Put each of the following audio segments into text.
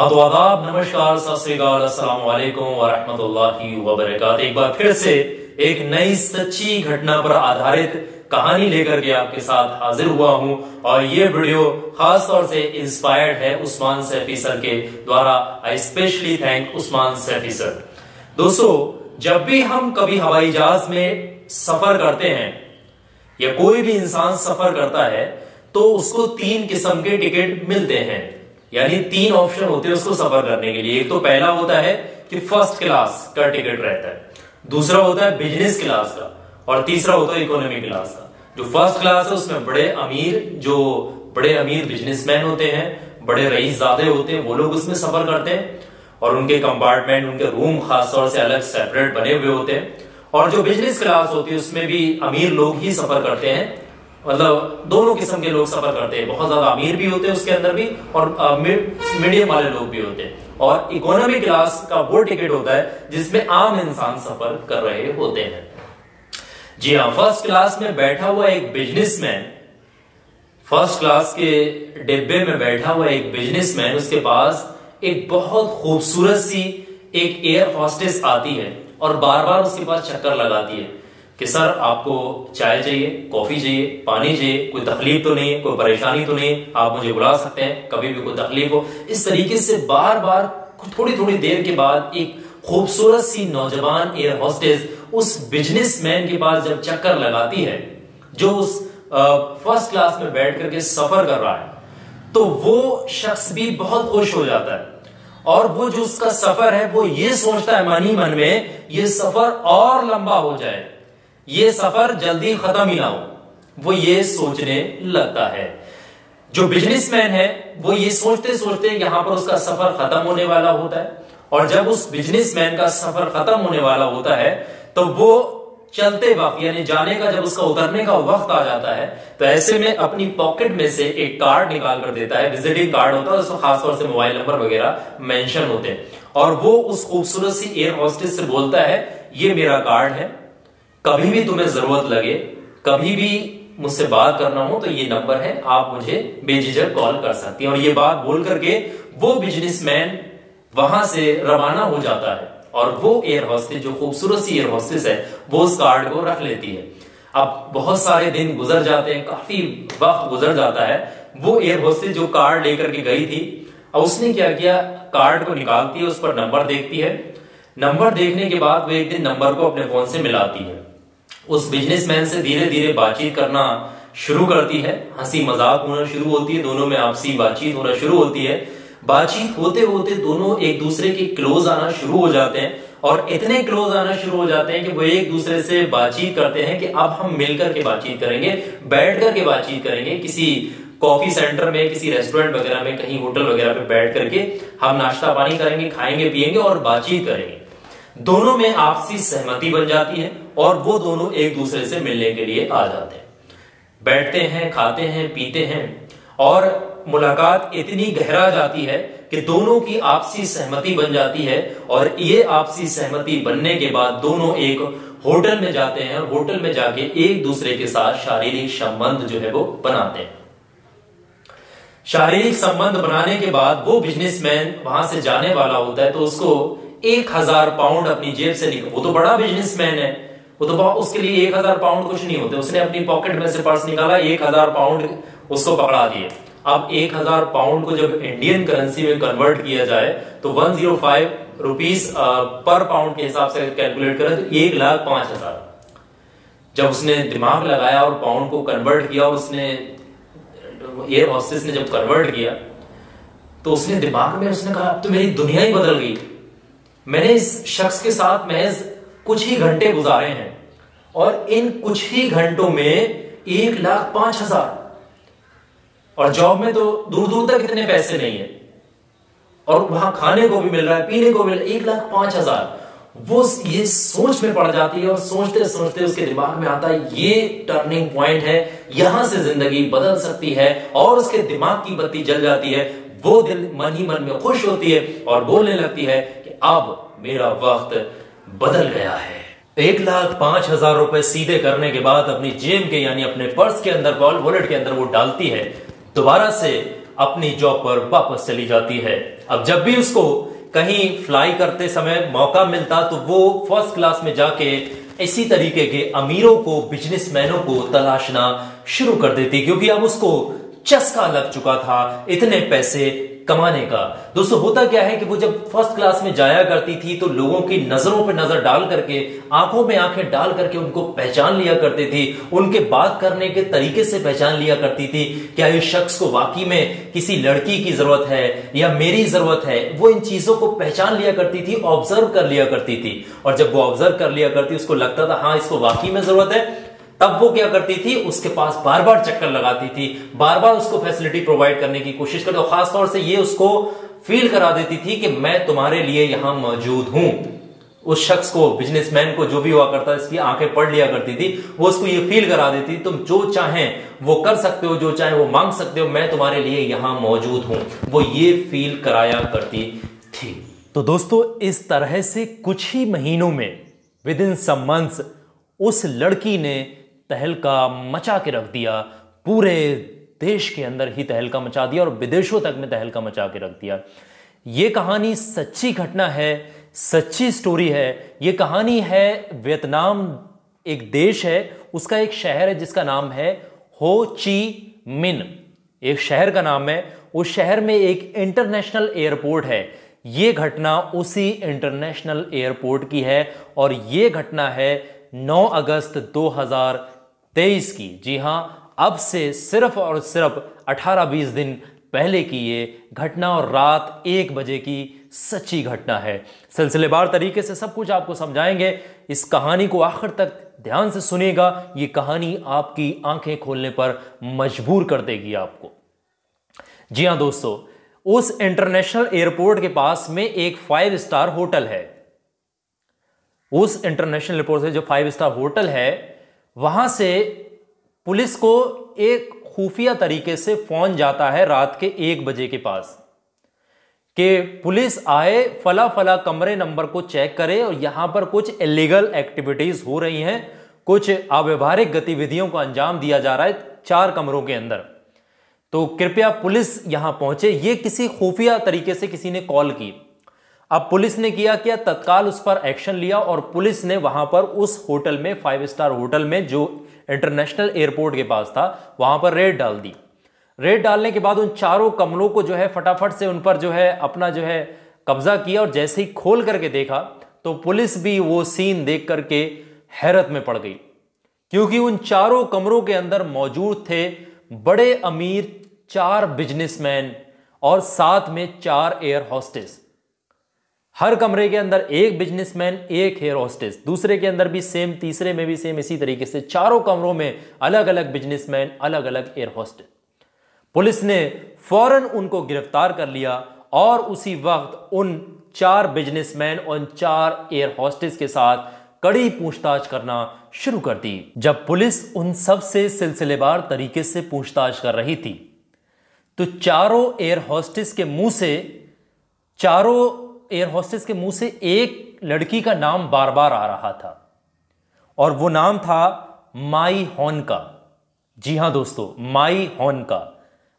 आदाब, नमस्कार सत श्रीकाल अस्सलाम वरहमतुल्लाहि एक बार फिर से एक नई सच्ची घटना पर आधारित कहानी लेकर के आपके साथ हाजिर हुआ हूँ। और ये वीडियो खास तौर से इंस्पायर्ड है उस्मान सैफी सर के द्वारा। I specially thank Usman Saifi sir. दोस्तों, जब भी हम कभी हवाई जहाज़ में सफ़र करते हैं, या कोई भी इंसान सफ़र करता है तो उसको तीन किस्म के टिकट मिलते हैं। यानी तीन ऑप्शन होते हैं उसको सफ़र करने के लिए। एक तो पहला होता है कि फ़र्स्ट क्लास का टिकट रहता है। दूसरा होता है बिज़नेस क्लास का और तीसरा होता है इकोनॉमी क्लास का। जो फ़र्स्ट क्लास है, उसमें बड़े अमीर, जो बड़े अमीर बिजनेसमैन होते हैं, बड़े रईस ज़्यादा होते हैं, वो लोग उसमें सफ़र करते हैं और उनके कंपार्टमेंट उनके रूम खासतौर से अलग सेपरेट बने हुए होते हैं। और जो बिज़नेस क्लास होती है, उसमें भी अमीर लोग ही सफ़र करते हैं। मतलब दोनों किस्म के लोग सफ़र करते हैं। बहुत ज़्यादा अमीर भी होते हैं उसके अंदर भी और मीडियम वाले लोग भी होते हैं। और इकोनॉमी क्लास का वो टिकट होता है जिसमें आम इंसान सफ़र कर रहे होते हैं। जी हाँ फ़र्स्ट क्लास में बैठा हुआ एक बिजनेसमैन फ़र्स्ट क्लास के डिब्बे में बैठा हुआ एक बिजनेसमैन उसके पास एक बहुत खूबसूरत सी एक एयर हॉस्टेस आती है और बार बार उसके पास चक्कर लगाती है। कि सर, आपको चाय चाहिए, कॉफ़ी चाहिए, पानी चाहिए, कोई तकलीफ़ तो नहीं है, कोई परेशानी तो नहीं है, आप मुझे बुला सकते हैं, कभी भी कोई तकलीफ़ हो। इस तरीके से बार बार थोड़ी थोड़ी देर के बाद एक खूबसूरत सी नौजवान एयर हॉस्टेस उस बिजनेसमैन के पास जब चक्कर लगाती है, जो उस फ़र्स्ट क्लास में बैठ करके सफ़र कर रहा है तो वो शख्स भी बहुत खुश हो जाता है। और वो जो उसका सफ़र है, वो ये सोचता है मन ही मन में, ये सफ़र और लंबा हो जाए। ये सफ़र जल्दी खत्म ही ना हो। वो ये सोचने लगता है। जो बिजनेसमैन है, वो ये सोचते सोचते यहाँ पर उसका सफ़र खत्म होने वाला होता है। और जब उस बिजनेसमैन का सफ़र खत्म होने वाला होता है तो वो चलते वक्त, यानी जाने का, जब उसका उतरने का वक्त आ जाता है तो ऐसे में अपनी पॉकेट में से एक कार्ड निकाल कर देता है। विजिटिंग कार्ड होता है उसमें खासतौर से मोबाइल नंबर वगैरह मेंशन होते हैं। और वो उस खूबसूरत सी एयर हॉस्टेस से बोलता है, ये मेरा कार्ड है। कभी भी तुम्हें ज़रूरत लगे, कभी भी मुझसे बात करना हो तो ये नंबर है, आप मुझे बेझिझक कॉल कर सकती हैं। और ये बात बोल करके वो बिजनेसमैन वहाँ से रवाना हो जाता है। और वो एयर हॉस्टेस जो खूबसूरत सी एयर हॉस्टेस है, वो उस कार्ड को रख लेती है। अब बहुत सारे दिन गुजर जाते हैं, काफ़ी वक्त गुजर जाता है। वो एयर हॉस्टेस जो कार्ड लेकर के गई थी, अब उसने क्या किया? कार्ड को निकालती है, उस पर नंबर देखती है। नंबर देखने के बाद वो एक दिन नंबर को अपने फ़ोन से मिलाती है। उस बिजनेसमैन से धीरे धीरे बातचीत करना शुरू करती है। हँसी मज़ाक होना शुरू होती है, दोनों में आपसी बातचीत होना शुरू होती है। बातचीत होते होते दोनों एक दूसरे के क्लोज आना शुरू हो जाते हैं और इतने क्लोज आना शुरू हो जाते हैं कि वो एक दूसरे से बातचीत करते हैं कि अब हम मिलकर के बातचीत करेंगे, बैठ कर के बातचीत करेंगे। किसी कॉफ़ी सेंटर में, किसी रेस्टोरेंट वगैरह में, कहीं होटल वगैरह पे बैठ करके हम नाश्ता पानी करेंगे, खाएँगे पिएँगे और बातचीत करेंगे। दोनों में आपसी सहमति बन जाती है और वो दोनों एक दूसरे से मिलने के लिए आ जाते हैं। बैठते हैं, खाते हैं, पीते हैं और मुलाकात इतनी गहरा जाती है कि दोनों की आपसी सहमति बन जाती है और ये आपसी सहमति बनने के बाद दोनों एक होटल में जाते हैं और होटल में जाके एक दूसरे के साथ शारीरिक संबंध जो है वो बनाते हैं। शारीरिक संबंध बनाने के बाद वो बिजनेसमैन वहाँ से जाने वाला होता है तो उसको एक हज़ार पाउंड अपनी जेब से निकल वो तो बड़ा बिजनेसमैन है। वो तो उसके लिए एक हज़ार पाउंड कुछ नहीं होते। उसने अपनी पॉकेट में से पर्स निकाला, एक हज़ार पाउंड उसको पकड़ा दिए। अब एक हज़ार पाउंड को जब इंडियन करेंसी में कन्वर्ट किया जाए तो वन ज़ीरो फाइव रुपीज़ पर पाउंड के हिसाब से कैलकुलेट करें तो एक लाख पाँच हज़ार। जब उसने दिमाग लगाया और पाउंड को कन्वर्ट किया और उसने एयर हॉस्टेस ने जब कन्वर्ट किया तो उसने दिमाग में उसने कहा तो मेरी दुनिया ही बदल गई। मैंने इस शख्स के साथ महज कुछ ही घंटे गुजारे हैं और इन कुछ ही घंटों में एक लाख पाँच हज़ार। और जॉब में तो दूर दूर तक इतने पैसे नहीं है। और वहाँ खाने को भी मिल रहा है, पीने को मिल रहा है, एक लाख पाँच हज़ार। वो ये सोच में पड़ जाती है और सोचते सोचते उसके दिमाग में आता है, ये टर्निंग पॉइंट है, यहाँ से ज़िंदगी बदल सकती है और उसके दिमाग की बत्ती जल जाती है। वो दिल मन ही मन में खुश होती है और बोलने लगती है अब मेरा वक्त बदल गया है। एक लाख पाँच हज़ार रुपए सीधे करने के बाद अपनी जेब के, यानी अपने पर्स के अंदर वॉलेट के अंदर वो डालती है। दोबारा से अपनी जॉब पर वापस चली जाती है। अब जब भी उसको कहीं फ्लाई करते समय मौका मिलता तो वो फ़र्स्ट क्लास में जाके इसी तरीके के अमीरों को बिजनेसमैनों को तलाशना शुरू कर देती, क्योंकि अब उसको चस्का लग चुका था। इतने पैसे कमाने का। दोस्तों, होता क्या है कि वो जब फ़र्स्ट क्लास में जाया करती थी तो लोगों की नज़रों पर नज़र डाल करके, आँखों में आँखें डाल करके उनको पहचान लिया करती थी। उनके बात करने के तरीके से पहचान लिया करती थी, क्या इस शख्स को वाकई में किसी लड़की की ज़रूरत है या मेरी ज़रूरत है? वो इन चीज़ों को पहचान लिया करती थी ऑब्ज़र्व कर लिया करती थी। और जब वो ऑब्ज़र्व कर लिया करती, उसको लगता था हाँ इसको वाकई में ज़रूरत है तब वो क्या करती थी? उसके पास बार बार चक्कर लगाती थी। बार बार उसको फैसिलिटी प्रोवाइड करने की कोशिश करती और खासतौर से ये उसको फील करा देती थी कि मैं तुम्हारे लिए यहाँ मौजूद हूँ। उस शख्स को बिजनेसमैन को जो भी हुआ करता, इसकी आँखें पढ़ लिया करती थी। वो उसको ये फील करा देती तुम जो चाहें, वो कर सकते हो, जो चाहे, वो मांग सकते हो, मैं तुम्हारे लिए यहाँ मौजूद हूँ। वो ये फील कराया करती थी। तो दोस्तों, इस तरह से कुछ ही महीनों में विद इन सम मंथ्स उस लड़की ने तहलका मचा के रख दिया, पूरे देश के अंदर ही तहलका मचा दिया और विदेशों तक में तहलका मचा के रख दिया। ये कहानी सच्ची घटना है, सच्ची स्टोरी है। ये कहानी है वियतनाम एक देश है, उसका एक शहर है जिसका नाम है हो ची मिन। एक शहर का नाम है, उस शहर में एक इंटरनेशनल एयरपोर्ट है। ये घटना उसी इंटरनेशनल एयरपोर्ट की है और ये घटना है 9 अगस्त 2023 की। जी हाँ, अब से सिर्फ़ और सिर्फ़ 18-20 दिन पहले की ये घटना और रात एक बजे की सच्ची घटना है। सिलसिलेवार तरीके से सब कुछ आपको समझाएँगे। इस कहानी को आखिर तक ध्यान से सुनेगा। ये कहानी आपकी आँखें खोलने पर मजबूर कर देगी आपको। जी हाँ दोस्तों, उस इंटरनेशनल एयरपोर्ट के पास में एक फाइव स्टार होटल है। उस इंटरनेशनल एयरपोर्ट से जो फाइव स्टार होटल है वहाँ से पुलिस को एक खुफिया तरीके से फ़ोन जाता है रात के एक बजे के पास कि पुलिस आए फला फला कमरे नंबर को चेक करे और यहाँ पर कुछ इलीगल एक्टिविटीज़ हो रही हैं, कुछ अव्यवहारिक गतिविधियों को अंजाम दिया जा रहा है चार कमरों के अंदर। तो कृपया पुलिस यहाँ पहुँचे। ये किसी खुफिया तरीके से किसी ने कॉल की। अब पुलिस ने किया क्या? तत्काल उस पर एक्शन लिया और पुलिस ने वहाँ पर उस होटल में फाइव स्टार होटल में, जो इंटरनेशनल एयरपोर्ट के पास था, वहाँ पर रेड डाल दी। रेड डालने के बाद उन चारों कमलों को जो है फटाफट से उन पर जो है अपना जो है कब्जा किया और जैसे ही खोल करके देखा तो पुलिस भी वो सीन देख करके हैरत में पड़ गई। क्योंकि उन चारों कमरों के अंदर मौजूद थे बड़े अमीर, चार बिजनेसमैन और साथ में चार एयर हॉस्टेस हर कमरे के अंदर एक बिजनेसमैन एक हेयर हॉस्टेस दूसरे के अंदर भी सेम तीसरे में भी सेम इसी तरीके से चारों कमरों में अलग अलग बिजनेसमैन अलग अलग एयर हॉस्टेस पुलिस ने फ़ौरन उनको गिरफ़्तार कर लिया और उसी वक्त उन चार बिजनेसमैन और चार एयर हॉस्टेस के साथ कड़ी पूछताछ करना शुरू कर दी, जब पुलिस उन सबसे सिलसिलेवार तरीके से पूछताछ कर रही थी। तो चारों एयर हॉस्टेस के मुँह से चारों एयर हॉस्टेस के मुँह से एक लड़की का नाम बार बार आ रहा था। और वो नाम था माई हॉन का जी हाँ दोस्तों, माई हॉन का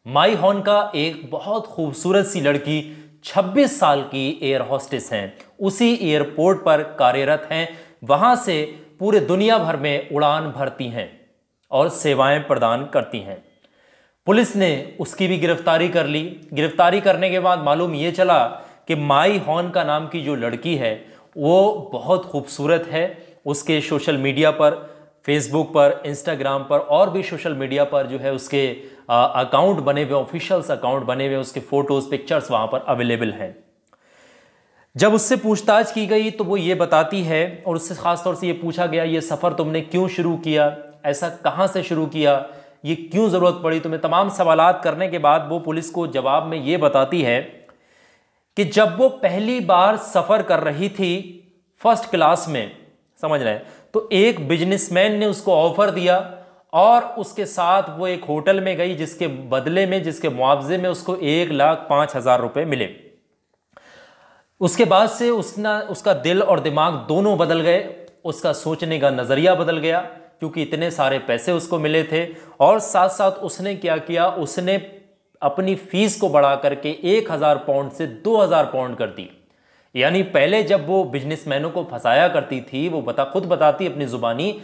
माई हॉन का एक बहुत खूबसूरत सी लड़की 26 साल की एयर हॉस्टेस हैं। उसी एयरपोर्ट पर कार्यरत हैं। वहाँ से पूरे दुनिया भर में उड़ान भरती हैं और सेवाएँ प्रदान करती हैं। पुलिस ने उसकी भी गिरफ्तारी कर ली। गिरफ्तारी करने के बाद मालूम यह चला कि माई हॉन का नाम की जो लड़की है, वो बहुत खूबसूरत है। उसके सोशल मीडिया पर, फेसबुक पर, इंस्टाग्राम पर, और भी सोशल मीडिया पर जो है उसके अकाउंट बने हुए, ऑफिशियल्स अकाउंट बने हुए, उसके फ़ोटोज़, पिक्चर्स वहाँ पर अवेलेबल हैं। जब उससे पूछताछ की गई तो वो ये बताती है, और उससे ख़ास तौर से ये पूछा गया, ये सफ़र तुमने क्यों शुरू किया? ऐसा कहाँ से शुरू किया? ये क्यों ज़रूरत पड़ी तुम्हें? तमाम सवालात करने के बाद वो पुलिस को जवाब में ये बताती है कि जब वो पहली बार सफ़र कर रही थी फ़र्स्ट क्लास में, समझ रहे तो एक बिजनेसमैन ने उसको ऑफ़र दिया और उसके साथ वो एक होटल में गई जिसके बदले में, जिसके मुआवजे में उसको एक लाख पाँच हज़ार रुपए मिले। उसके बाद से उसना, उसका दिल और दिमाग दोनों बदल गए। उसका सोचने का नज़रिया बदल गया, क्योंकि इतने सारे पैसे उसको मिले थे और साथ साथ उसने क्या किया? उसने अपनी फ़ीस को बढ़ा करके एक हज़ार पाउंड से दो हज़ार पाउंड कर दी यानी पहले जब वो बिजनेसमैनों को फंसाया करती थी, वो बता, खुद बताती अपनी जुबानी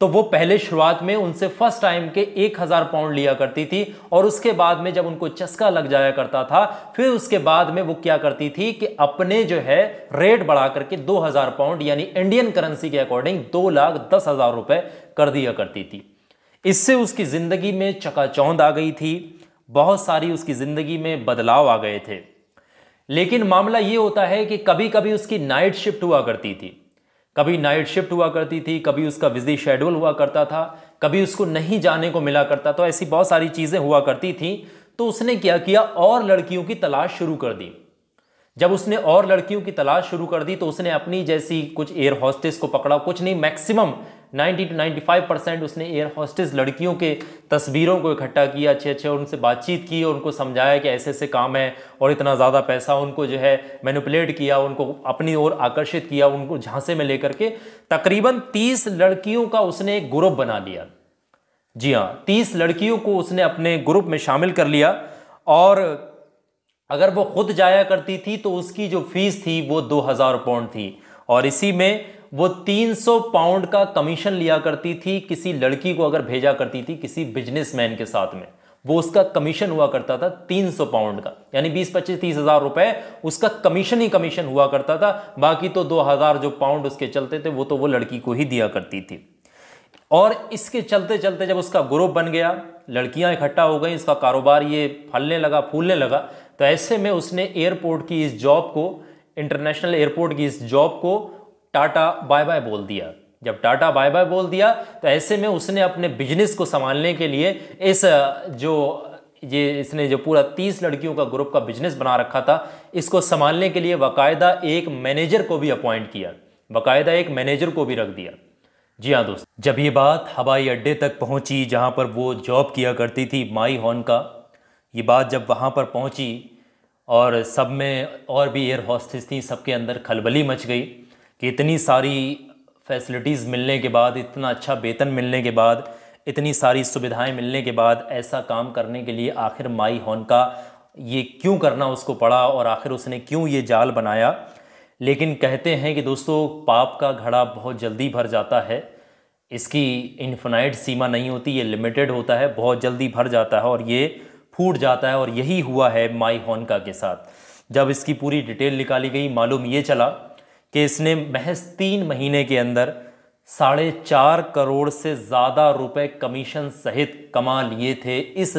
तो वो पहले शुरुआत में उनसे फ़र्स्ट टाइम के एक हज़ार पाउंड लिया करती थी और उसके बाद में जब उनको चस्का लग जाया करता था, फिर उसके बाद में वो क्या करती थी कि अपने जो है रेट बढ़ा करके दो हज़ार पाउंड यानी इंडियन करेंसी के अकॉर्डिंग दो लाख दस हज़ार रुपए कर दिया करती थी। इससे उसकी ज़िंदगी में चकाचौंध आ गई थी। बहुत सारी उसकी ज़िंदगी में बदलाव आ गए थे। लेकिन मामला ये होता है कि कभी कभी उसकी नाइट शिफ्ट हुआ करती थी। कभी नाइट शिफ्ट हुआ करती थी, कभी उसका बिजली शेड्यूल हुआ करता था, कभी उसको नहीं जाने को मिला करता तो ऐसी बहुत सारी चीज़ें हुआ करती थी तो उसने क्या किया? और लड़कियों की तलाश शुरू कर दी। जब उसने और लड़कियों की तलाश शुरू कर दी तो उसने अपनी जैसी कुछ एयर हॉस्टेस को पकड़ा, कुछ नहीं मैक्सिमम 90 टू 95 परसेंट उसने एयर हॉस्टेस लड़कियों के तस्वीरों को इकट्ठा किया, अच्छे अच्छे और उनसे बातचीत की और उनको समझाया कि ऐसे ऐसे काम है और इतना ज़्यादा पैसा उनको जो है मैनुपलेट किया, उनको अपनी ओर आकर्षित किया, उनको झांसे में लेकर के तकरीबन तीस लड़कियों का उसने एक ग्रुप बना लिया। जी हाँ तीस लड़कियों को उसने अपने ग्रुप में शामिल कर लिया और अगर वो खुद जाया करती थी तो उसकी जो फ़ीस थी वो दो हज़ार पाउंड थी और इसी में वो 300 पाउंड का कमीशन लिया करती थी, किसी लड़की को अगर भेजा करती थी, किसी बिजनेसमैन के साथ में। वो उसका कमीशन हुआ करता था 300 पाउंड का। यानी 20 पच्चीस, तीस हज़ार रुपए उसका कमीशन ही कमीशन हुआ करता था। बाकी तो 2000 जो पाउंड उसके चलते थे, वो तो वो लड़की को ही दिया करती थी। और इसके चलते चलते जब उसका ग्रुप बन गया, लड़कियाँ इकट्ठा हो गई, इसका कारोबार ये फलने लगा, फूलने लगा तो ऐसे में उसने एयरपोर्ट की इस जॉब को, इंटरनेशनल एयरपोर्ट की इस जॉब को टाटा बाय बाय बोल दिया। जब टाटा बाय बाय बोल दिया तो ऐसे में उसने अपने बिज़नेस को संभालने के लिए इस जो, ये इसने जो पूरा तीस लड़कियों का ग्रुप का बिज़नेस बना रखा था, इसको संभालने के लिए बाकायदा एक मैनेजर को भी अपॉइंट किया। बाकायदा एक मैनेजर को भी रख दिया। जी हाँ दोस्त, जब ये बात हवाई अड्डे तक पहुँची, जहाँ पर वो जॉब किया करती थी माई हॉर्न का, ये बात जब वहाँ पर पहुँची, और सब में और भी एयर हॉस्टेस थी, सबके अंदर खलबली मच गई। कि इतनी सारी फैसिलिटीज़ मिलने के बाद, इतना अच्छा वेतन मिलने के बाद, इतनी सारी सुविधाएँ मिलने के बाद, ऐसा काम करने के लिए आखिर माई हॉन का ये क्यों करना उसको पड़ा और आखिर उसने क्यों ये जाल बनाया? लेकिन कहते हैं कि दोस्तों, पाप का घड़ा बहुत जल्दी भर जाता है। इसकी इन्फिनाइट सीमा नहीं होती, ये लिमिटेड होता है, बहुत जल्दी भर जाता है और ये फूट जाता है और यही हुआ है माई हॉनका के साथ। जब इसकी पूरी डिटेल निकाली गई, मालूम ये चला कि इसने महज तीन महीने के अंदर साढ़े चार करोड़ से ज़्यादा रुपए कमीशन सहित कमा लिए थे। इस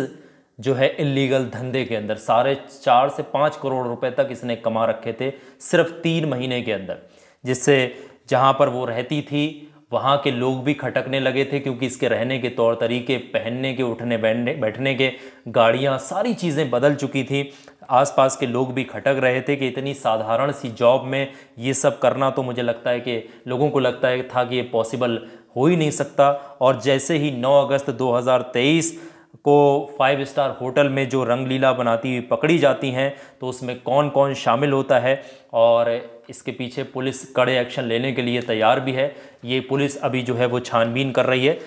जो है इलीगल धंधे के अंदर साढ़े चार से पाँच करोड़ रुपए तक इसने कमा रखे थे सिर्फ़ तीन महीने के अंदर, जिससे जहाँ पर वो रहती थी, वहाँ के लोग भी खटकने लगे थे, क्योंकि इसके रहने के तौर तरीके, पहनने के, उठने बैठने बैठने के गाड़ियाँ, सारी चीज़ें बदल चुकी थी। आसपास के लोग भी खटक रहे थे कि इतनी साधारण सी जॉब में ये सब करना तो मुझे लगता है कि लोगों को लगता है था कि ये पॉसिबल हो ही नहीं सकता। और जैसे ही 9 अगस्त 2023 को फाइव स्टार होटल में जो रंगलीला बनाती हुई पकड़ी जाती हैं तो उसमें कौन कौन शामिल होता है? और इसके पीछे पुलिस कड़े एक्शन लेने के लिए तैयार भी है। ये पुलिस अभी जो है वो छानबीन कर रही है।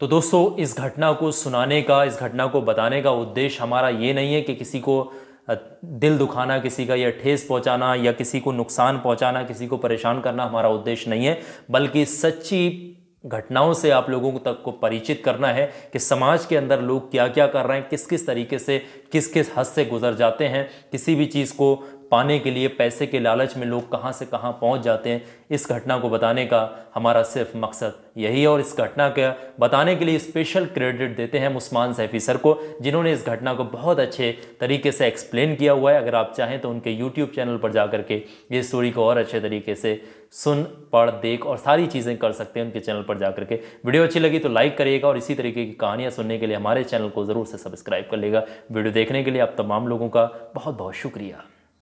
तो दोस्तों, इस घटना को सुनाने का, इस घटना को बताने का उद्देश्य हमारा ये नहीं है कि किसी को दिल दुखाना, किसी का या ठेस पहुंचाना या किसी को नुकसान पहुंचाना, किसी को परेशान करना हमारा उद्देश्य नहीं है, बल्कि सच्ची घटनाओं से आप लोगों को तक को परिचित करना है कि समाज के अंदर लोग क्या क्या कर रहे हैं किस किस तरीके से किस किस हद से गुजर जाते हैं, किसी भी चीज़ को पाने के लिए पैसे के लालच में लोग कहाँ से कहाँ पहुँच जाते हैं, इस घटना को बताने का हमारा सिर्फ़ मकसद यही है। और इस घटना का बताने के लिए स्पेशल क्रेडिट देते हैं मुस्मान सैफी सर को, जिन्होंने इस घटना को बहुत अच्छे तरीके से एक्सप्लेन किया हुआ है। अगर आप चाहें तो उनके यूट्यूब चैनल पर जा करके ये स्टोरी को और अच्छे तरीके से सुन, पढ़, देख और सारी चीज़ें कर सकते हैं उनके चैनल पर जा करके वीडियो अच्छी लगी तो लाइक करिएगा और इसी तरीके की कहानियाँ सुनने के लिए हमारे चैनल को ज़रूर से सब्सक्राइब कर लेगा। वीडियो देखने के लिए आप तमाम लोगों का बहुत बहुत शुक्रिया।